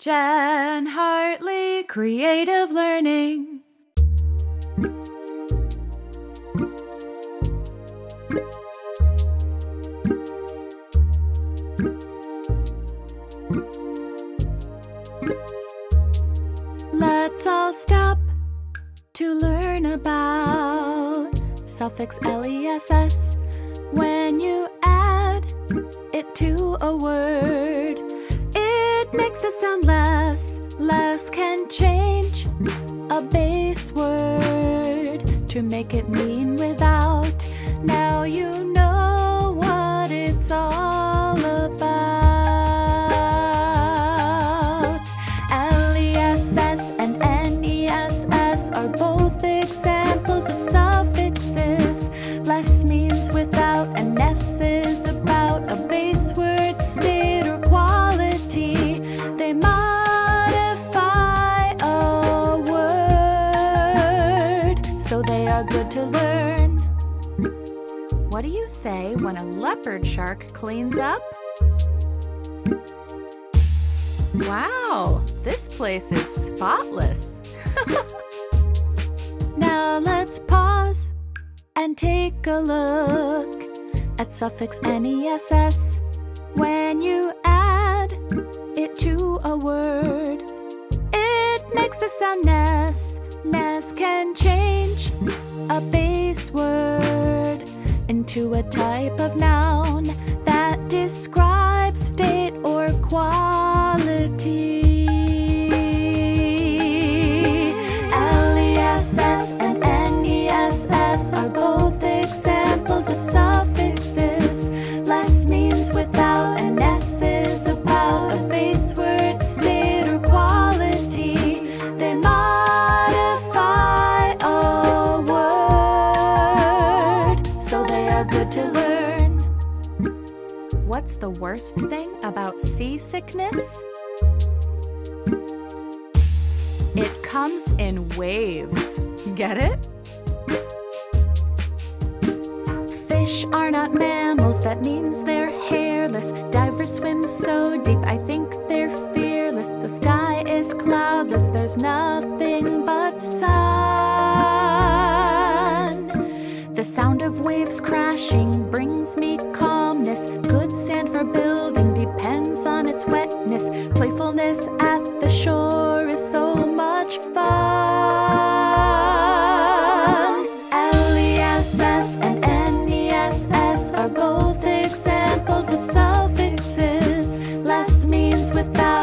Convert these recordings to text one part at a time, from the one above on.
Jen Hartley Creative Learning. Let's all stop to learn about suffix LESS when you add it to a word. Makes the sound less. Less can change a base word to make it mean without. Now you know what it's all about. LESS and NESS are both so they are good to learn. What do you say when a leopard shark cleans up? Wow, this place is spotless. now let's pause and take a look at suffix NESS when you add it to a word. It makes the sound ness. Ness can change a base word into a type of noun that describes state or quality. What's the worst thing about seasickness? It comes in waves. Get it? Fish are not mammals, that means without,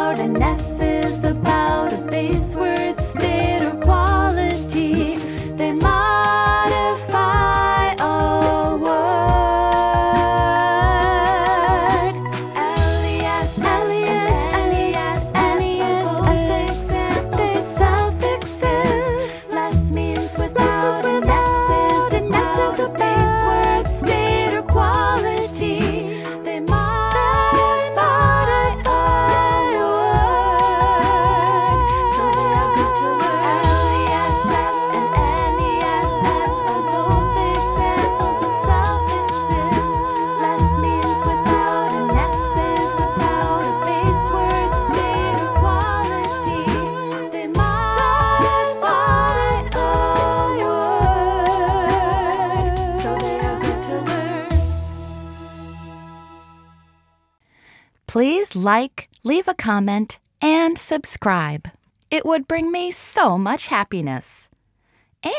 Please like, leave a comment, and subscribe. It would bring me so much happiness.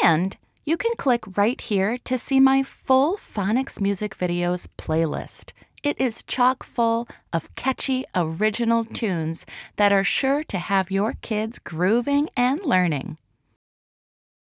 And you can click right here to see my full phonics music videos playlist. It is chock full of catchy original tunes that are sure to have your kids grooving and learning.